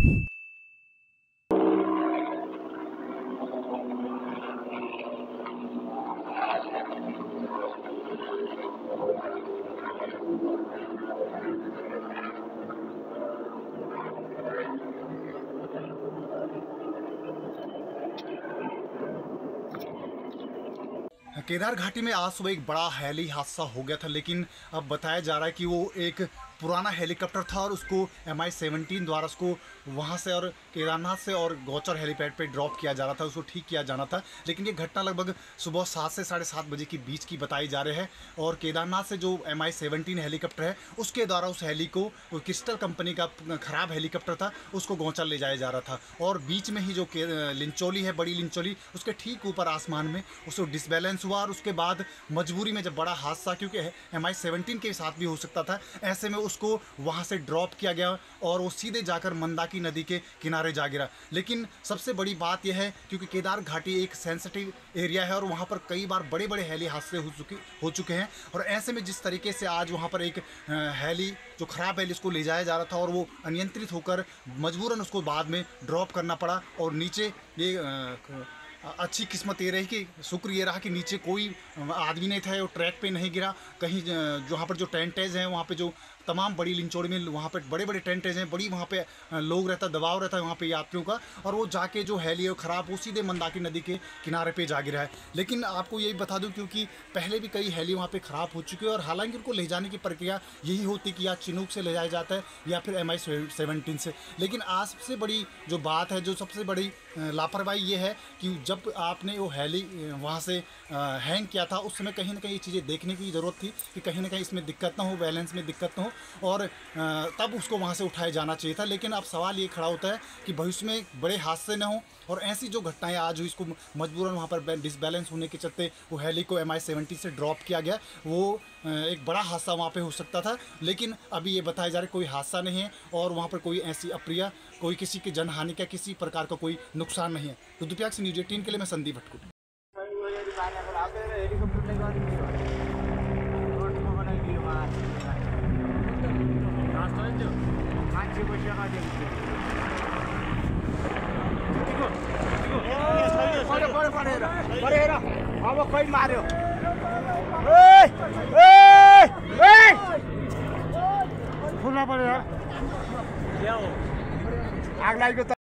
केदार घाटी में आज सुबह एक बड़ा हैली हादसा हो गया था, लेकिन अब बताया जा रहा है कि वो एक पुराना हेलीकॉप्टर था और उसको एम आई सेवनटीन द्वारा उसको वहाँ से और केदारनाथ से और गौचर हेलीपैड पे ड्रॉप किया जा रहा था, उसको ठीक किया जाना था। लेकिन ये घटना लगभग सुबह सात से साढ़े सात बजे के बीच की बताई जा रही है और केदारनाथ से जो एम आई सेवनटीन हेलीकॉप्टर है, उसके द्वारा उस हेली को क्रिस्टल कंपनी का ख़राब हेलीकॉप्टर था, उसको गौचर ले जाया जा रहा था। और बीच में ही जो लिंचोली है, बड़ी लिंचोली, उसके ठीक ऊपर आसमान में उसको डिसबैलेंस हुआ और उसके बाद मजबूरी में जब बड़ा हादसा, क्योंकि एम आई सेवनटीन के साथ भी हो सकता था, ऐसे में उसको वहाँ से ड्रॉप किया गया और वो सीधे जाकर मंदाकी नदी के किनारे जा गिरा। लेकिन सबसे बड़ी बात यह है, क्योंकि केदार घाटी एक सेंसिटिव एरिया है और वहाँ पर कई बार बड़े बड़े हेली हादसे हो चुके हो चुके हैं। और ऐसे में जिस तरीके से आज वहाँ पर एक हेली, जो ख़राब हेली उसको ले जाया जा रहा था और वो अनियंत्रित होकर मजबूरन उसको बाद में ड्रॉप करना पड़ा और नीचे ये अच्छी किस्मत ये रही कि, शुक्र ये रहा कि नीचे कोई आदमी नहीं था, वो ट्रैक पे नहीं गिरा। कहीं जहाँ पर जो टेंटेज हैं, वहाँ पे जो तमाम बड़ी लिंचौड़ी में वहाँ पर बड़े बड़े टेंटेज हैं, बड़ी वहाँ पे लोग रहता, दबाव रहता है वहाँ पे यात्रियों का और वो जाके जो हैली है ख़राब, वो सीधे मंदाकिनी नदी के किनारे पे जा गिरा है। लेकिन आपको यही बता दूँ क्योंकि पहले भी कई हैली वहाँ पर ख़राब हो चुकी है और हालाँकि उनको ले जाने की प्रक्रिया यही होती कि या चिनूक से ले जाया जाता है या फिर एम आई से। लेकिन आज सबसे बड़ी जो बात है, जो सबसे बड़ी लापरवाही ये है कि जब आपने वो हैली वहाँ से हैंग किया था, उस समय कहीं ना कहीं ये चीज़ें देखने की ज़रूरत थी कि कहीं ना कहीं इसमें दिक्कत ना हो बैलेंस में दिक्कत ना हो। और तब उसको वहाँ से उठाया जाना चाहिए था। लेकिन अब सवाल ये खड़ा होता है कि भविष्य में बड़े हादसे न हों और ऐसी जो घटनाएँ आज हुई, इसको मजबूरन वहाँ पर डिसबैलेंस होने के चलते वो हेली को एम आई सेवेंटी से ड्रॉप किया गया। वो एक बड़ा हादसा वहाँ पर हो सकता था, लेकिन अभी ये बताया जा रहा है कोई हादसा नहीं है और वहाँ पर कोई ऐसी अप्रिय, कोई किसी की जनहानि का किसी प्रकार का कोई नुकसान नहीं है। दुपयाग से न्यूज़ एटीन के लिए मैं संदीप भटकू अब खै मार्यो फुलमा पऱ्यो आग लागेको त